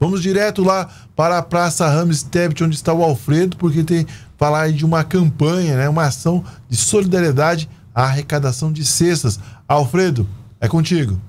Vamos direto lá para a Praça Rames onde está o Alfredo, porque tem falar de uma campanha, né, uma ação de solidariedade à arrecadação de cestas. Alfredo, é contigo.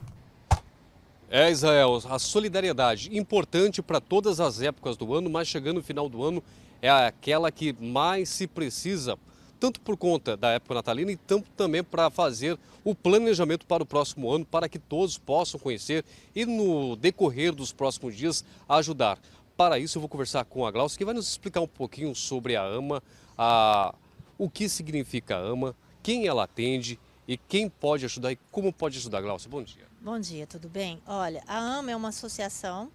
É, Israel, a solidariedade importante para todas as épocas do ano, mas chegando no final do ano é aquela que mais se precisa tanto por conta da época natalina e tanto também para fazer o planejamento para o próximo ano, para que todos possam conhecer e no decorrer dos próximos dias ajudar. Para isso eu vou conversar com a Glaucia, que vai nos explicar um pouquinho sobre a AMA, a, o que significa a AMA, quem ela atende e quem pode ajudar e como pode ajudar. Glaucia, bom dia. Bom dia, tudo bem? Olha, a AMA é uma associação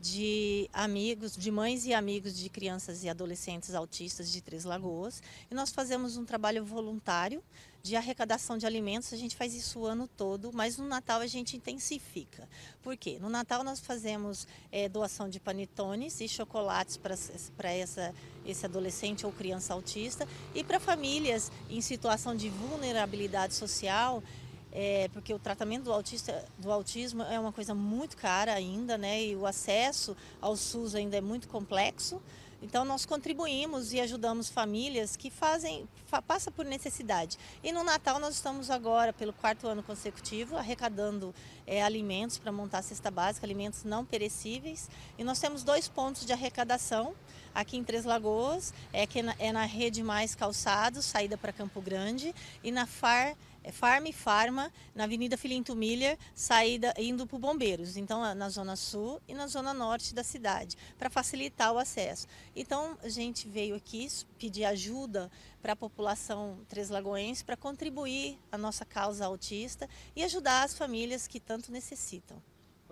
de amigos, de mães e amigos de crianças e adolescentes autistas de Três Lagoas. E nós fazemos um trabalho voluntário de arrecadação de alimentos. A gente faz isso o ano todo, mas no Natal a gente intensifica. Por quê? No Natal nós fazemos é, doação de panetones e chocolates para esse adolescente ou criança autista e para famílias em situação de vulnerabilidade social é, porque o tratamento do, autista, do autismo é uma coisa muito cara ainda, né? E o acesso ao SUS ainda é muito complexo. Então nós contribuímos e ajudamos famílias que fazem, fa, passa por necessidade. E no Natal nós estamos agora, pelo quarto ano consecutivo, arrecadando é, alimentos para montar a cesta básica, alimentos não perecíveis. E nós temos dois pontos de arrecadação aqui em Três Lagoas, é que é na, é na Rede Mais Calçados, saída para Campo Grande, e na FAR é Farm Farma, na Avenida Filinto Miller, saída indo para o Bombeiros, então na zona sul e na zona norte da cidade, para facilitar o acesso. Então a gente veio aqui pedir ajuda para a população treslagoense para contribuir à nossa causa autista e ajudar as famílias que tanto necessitam.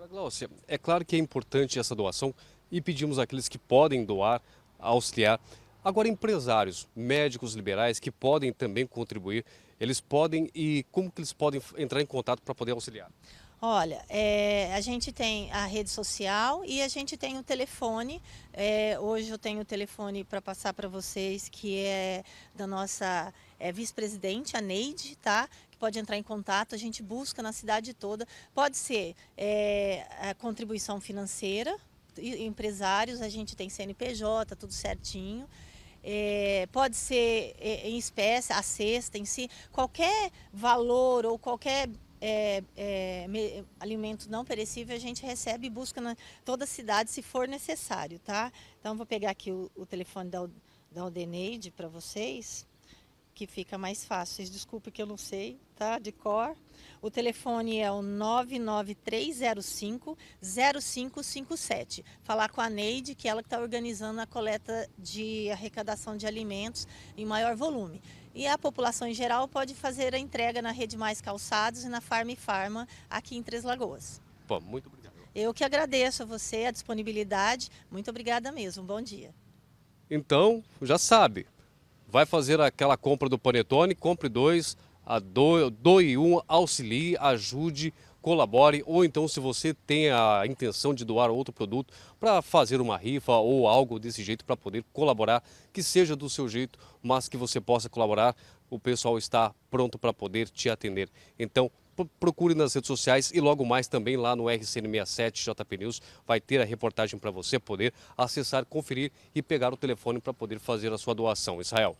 Glaucia, é claro que é importante essa doação e pedimos àqueles que podem doar, auxiliar. Agora, empresários, médicos liberais que podem também contribuir, eles podem e como que eles podem entrar em contato para poder auxiliar? Olha, é, a gente tem a rede social e a gente tem o telefone. É, hoje eu tenho o telefone para passar para vocês, que é da nossa é, vice-presidente, a Neide, tá? Pode entrar em contato, a gente busca na cidade toda. Pode ser é, a contribuição financeira, empresários, a gente tem CNPJ, tudo certinho. É, pode ser é, em espécie, a cesta em si, qualquer valor ou qualquer é, é, me, alimento não perecível a gente recebe e busca na toda a cidade se for necessário, tá? Então vou pegar aqui o, o telefone da, da Aldeneide para vocês, que fica mais fácil. Vocês desculpem que eu não sei, tá? De cor. O telefone é o 99305 0557. Falar com a Neide, que é ela que está organizando a coleta de arrecadação de alimentos em maior volume. E a população em geral pode fazer a entrega na Rede Mais Calçados e na Farm Farma aqui em Três Lagoas. Bom, muito obrigado. Eu que agradeço a você a disponibilidade. Muito obrigada mesmo. Bom dia. Então, já sabe, vai fazer aquela compra do panetone, compre dois, a do, doe um, auxilie, ajude, colabore, ou então se você tem a intenção de doar outro produto para fazer uma rifa ou algo desse jeito para poder colaborar, que seja do seu jeito, mas que você possa colaborar, o pessoal está pronto para poder te atender. Então, procure nas redes sociais e logo mais também lá no RCN67 JP News vai ter a reportagem para você poder acessar, conferir e pegar o telefone para poder fazer a sua doação. Israel.